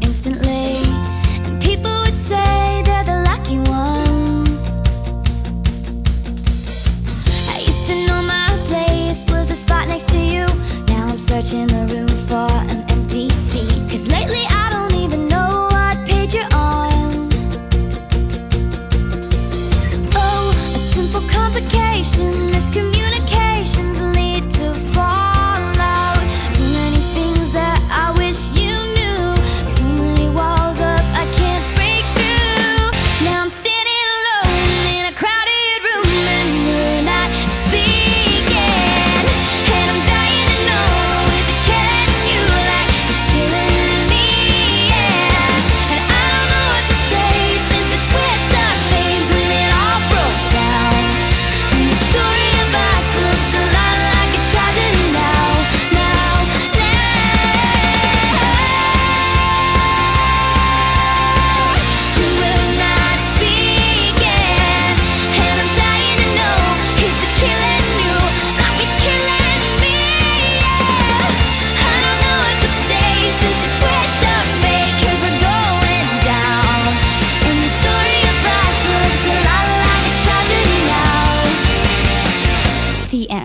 instantly. And people would say p.m.